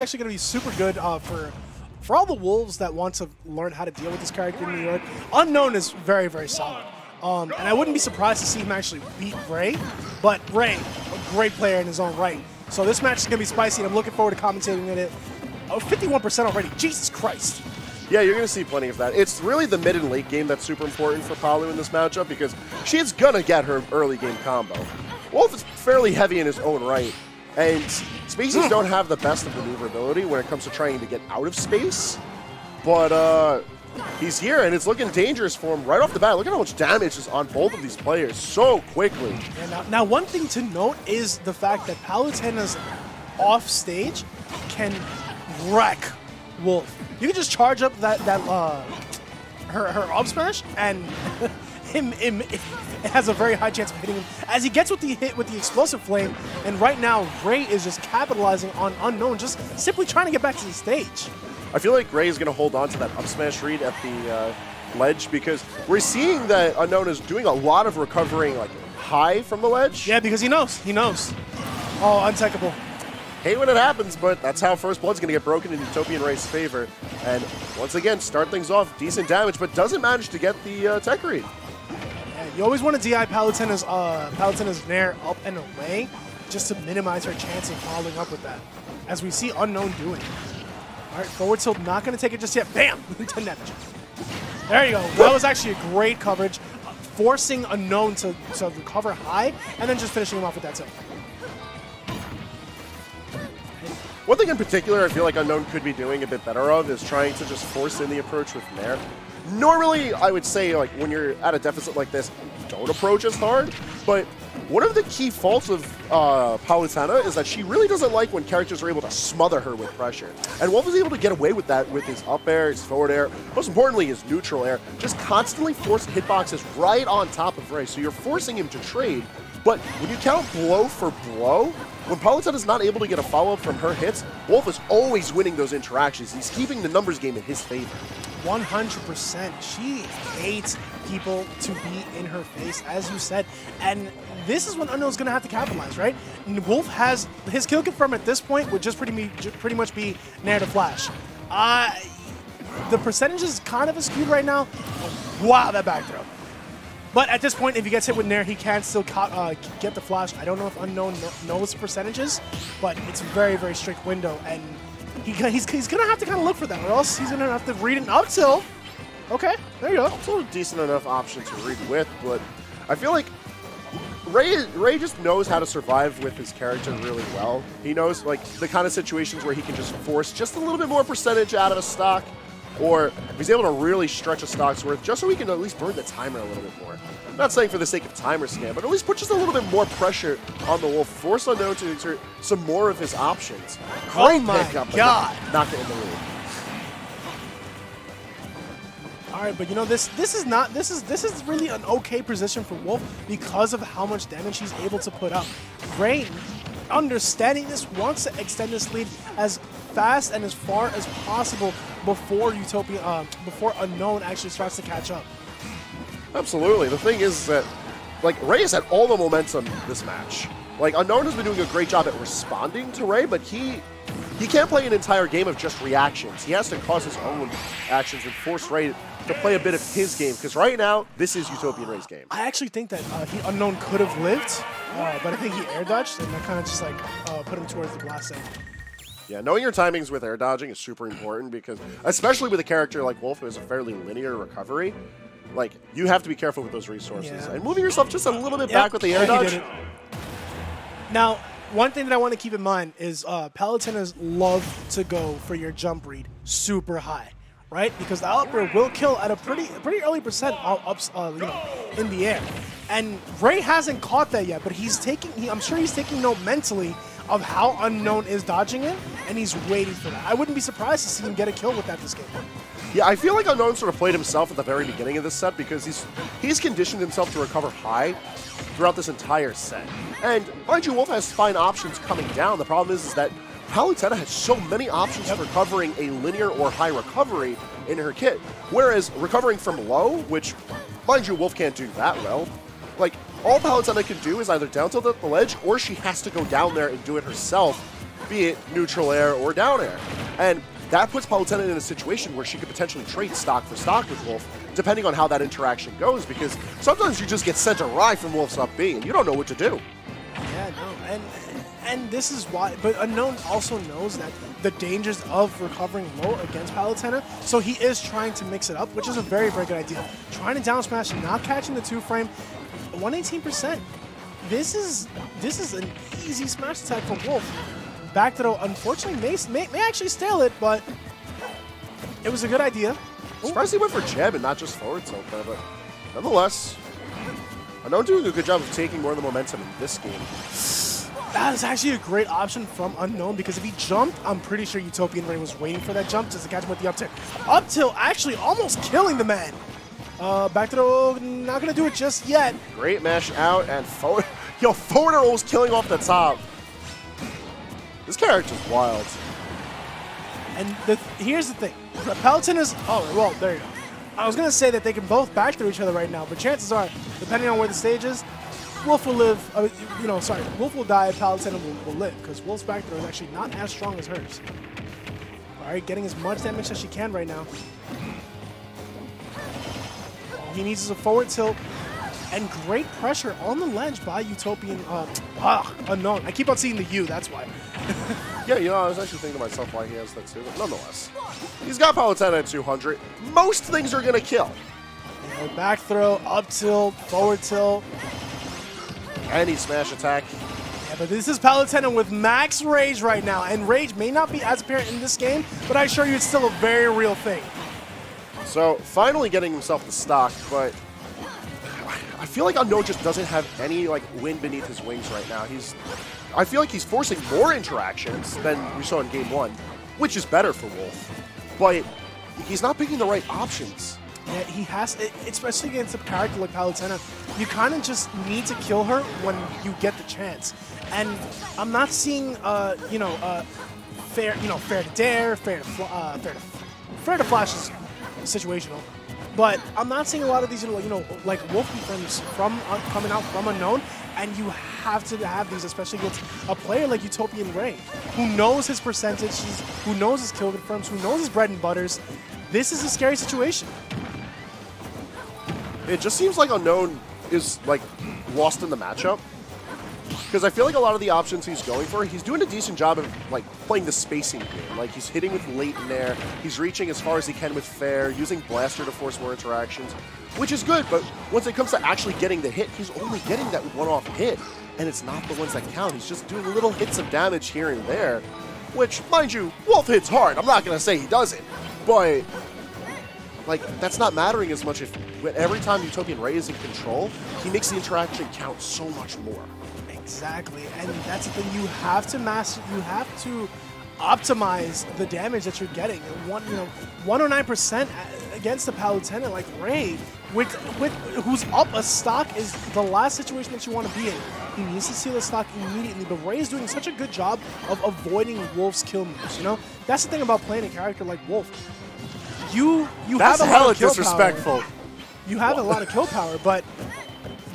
actually going to be super good uh, for for all the wolves that want to learn how to deal with this character in New York. Unknown is very, very solid. Um, and I wouldn't be surprised to see him actually beat Ray. But Ray, a great player in his own right. So this match is going to be spicy, and I'm looking forward to commentating in it. Oh, 51% already. Jesus Christ. Yeah, you're going to see plenty of that. It's really the mid and late game that's super important for Palu in this matchup because she's going to get her early game combo. Wolf is fairly heavy in his own right, and Spacies don't have the best of maneuverability when it comes to trying to get out of space. But uh, he's here, and it's looking dangerous for him right off the bat. Look at how much damage is on both of these players so quickly. And now, now, one thing to note is the fact that Palutena's off stage can wreck Wolf. You can just charge up that that uh, her her up smash and him, him it has a very high chance of hitting him as he gets with the hit with the explosive flame. And right now, Ray is just capitalizing on unknown, just simply trying to get back to the stage. I feel like Ray is going to hold on to that up smash read at the uh, ledge because we're seeing that unknown is doing a lot of recovering like high from the ledge. Yeah, because he knows. He knows. Oh, untechable hate when it happens, but that's how First Blood's going to get broken in Utopian Ray's favor. And once again, start things off, decent damage, but doesn't manage to get the uh, tech read. You always want to DI Palutena's, uh, Palutena's Nair up and away just to minimize her chance of following up with that, as we see Unknown doing. All right, forward tilt, not going to take it just yet. Bam! 10 damage. There you go. That was actually a great coverage, forcing Unknown to, to recover high, and then just finishing him off with that tilt. One thing in particular I feel like Unknown could be doing a bit better of is trying to just force in the approach with Nair. Normally, I would say like when you're at a deficit like this, don't approach as hard, but one of the key faults of uh, Palutena is that she really doesn't like when characters are able to smother her with pressure. And Wolf is able to get away with that with his up air, his forward air, most importantly his neutral air, just constantly force hitboxes right on top of Ray. So you're forcing him to trade, but when you count blow for blow, when Palutena is not able to get a follow-up from her hits, Wolf is always winning those interactions. He's keeping the numbers game in his favor. 100%. She hates people to be in her face, as you said. And this is when Unknown's going to have to capitalize, right? Wolf has his kill confirm at this point would just pretty, pretty much be Nair to Flash. Uh, the percentage is kind of skewed right now. Wow, that back throw. But at this point, if he gets hit with Nair, he can still uh, get the flash. I don't know if Unknown knows percentages, but it's a very, very strict window. And he, he's, he's going to have to kind of look for that, or else he's going to have to read an up tilt. Okay, there you go. Also a decent enough option to read with, but I feel like Ray Ray just knows how to survive with his character really well. He knows like the kind of situations where he can just force just a little bit more percentage out of a stock or he's able to really stretch a stock's worth just so he can at least burn the timer a little bit more. I'm not saying for the sake of timer scam, but at least put just a little bit more pressure on the Wolf, force Unknown to exert some more of his options. Oh Great oh my God. Knock it in the lead. All right, but you know this this is not this is this is really an okay position for Wolf because of how much damage he's able to put up. Rain, understanding this, wants to extend this lead as fast and as far as possible before Utopia, uh, before Unknown actually starts to catch up. Absolutely. The thing is that, like, Ray has had all the momentum this match. Like, Unknown has been doing a great job at responding to Ray, but he he can't play an entire game of just reactions. He has to cause his own actions and force Ray to play a bit of his game, because right now, this is Utopian Ray's game. I actually think that uh, he Unknown could have lived, uh, but I think he air dodged, and that kind of just, like, uh, put him towards the glass end. Yeah, knowing your timings with air dodging is super important because, especially with a character like Wolf who has a fairly linear recovery, like, you have to be careful with those resources. Yeah. And moving yourself just a little bit yep. back with the air dodge. Now, one thing that I want to keep in mind is uh, Palutenas love to go for your jump read super high, right? Because the outbreak will kill at a pretty pretty early percent ups, uh, you know, in the air. And Ray hasn't caught that yet, but he's taking. He, I'm sure he's taking note mentally of how unknown is dodging it, and he's waiting for that. I wouldn't be surprised to see him get a kill with that this game. Yeah, I feel like Unknown sort of played himself at the very beginning of this set because he's he's conditioned himself to recover high throughout this entire set. And mind you, Wolf has fine options coming down. The problem is, is that Palutena has so many options for covering a linear or high recovery in her kit. Whereas recovering from low, which, mind you, Wolf can't do that well, like, all Palutena can do is either down tilt at the ledge, or she has to go down there and do it herself be it neutral air or down air. And that puts Palutena in a situation where she could potentially trade stock for stock with Wolf, depending on how that interaction goes, because sometimes you just get sent awry from Wolf's up B, and you don't know what to do. Yeah, no, and and this is why. But Unknown also knows that the dangers of recovering low against Palutena, so he is trying to mix it up, which is a very very good idea. Trying to down smash, not catching the two frame, 118%. This is this is an easy smash attack for Wolf. Back throw, unfortunately, may, may, may actually steal it, but it was a good idea. Surprised he went for jab and not just forward tilt but nonetheless, Unknown doing a good job of taking more of the momentum in this game. That is actually a great option from Unknown because if he jumped, I'm pretty sure Utopian Ray was waiting for that jump just to catch him with the up tilt. Up tilt actually almost killing the man. Uh, back to the, not gonna do it just yet. Great mesh out and forward. Yo, forward almost killing off the top. This character's wild. And the, here's the thing. The Palutena's, oh, well, there you go. I was going to say that they can both back through each other right now, but chances are, depending on where the stage is, Wolf will live, uh, you know, sorry, Wolf will die, Palutena will, will live, because Wolf's back throw is actually not as strong as hers. All right, getting as much damage as she can right now. All he needs is a forward tilt and great pressure on the ledge by Utopian, uh, ah, Unknown. I keep on seeing the U, that's why. yeah, you know, I was actually thinking to myself why he has that too, but nonetheless. He's got Palutena at 200. Most things are going to kill. Back throw, up tilt, forward tilt. Any smash attack. Yeah, but this is Palutena with max rage right now, and rage may not be as apparent in this game, but I assure you it's still a very real thing. So, finally getting himself the stock, but I feel like Unknown just doesn't have any like wind beneath his wings right now. He's, I feel like he's forcing more interactions than we saw in game one, which is better for Wolf. But he's not picking the right options. Yeah, he has, especially against a character like Palutena, you kind of just need to kill her when you get the chance. And I'm not seeing, uh, you know, uh, fair, you know, fair to dare, fair to, uh, fair to, fair to flash is situational. But I'm not seeing a lot of these, you know, like wolf confirms from uh, coming out from unknown, and you have to have these, especially against a player like Utopian Ray, who knows his percentages, who knows his kill confirms, who knows his bread and butters. This is a scary situation. It just seems like Unknown is like lost in the matchup. Because I feel like a lot of the options he's going for, he's doing a decent job of like playing the spacing game. Like he's hitting with late in there, he's reaching as far as he can with fair, using blaster to force more interactions, which is good. But once it comes to actually getting the hit, he's only getting that one-off hit, and it's not the ones that count. He's just doing little hits of damage here and there, which, mind you, Wolf hits hard. I'm not gonna say he doesn't, but like that's not mattering as much if every time Utopian Ray is in control, he makes the interaction count so much more. Exactly, and that's the thing. You have to master. You have to optimize the damage that you're getting. One, you know, 109% against the Palutena like Ray, with with who's up a stock is the last situation that you want to be in. He needs to seal the stock immediately, but Ray is doing such a good job of avoiding Wolf's kill moves. You know, that's the thing about playing a character like Wolf. You you that's have a hella lot of kill disrespectful. Power. You have a lot of kill power, but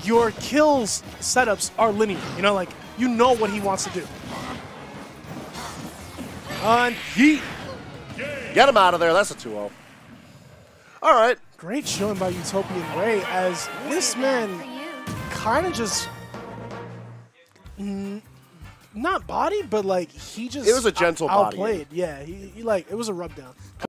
your kills setups are linear. You know, like, you know what he wants to do. And he... Get him out of there. That's a 2-0. All right. Great showing by Utopian Ray as this man kind of just... Not body, but like, he just... It was a gentle outplayed. body. Yeah, he, he like, it was a rub down.